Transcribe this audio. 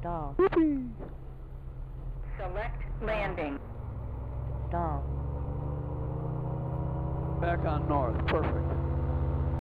Stall. Whoopee! Select landing. Stall. Back on north. Perfect.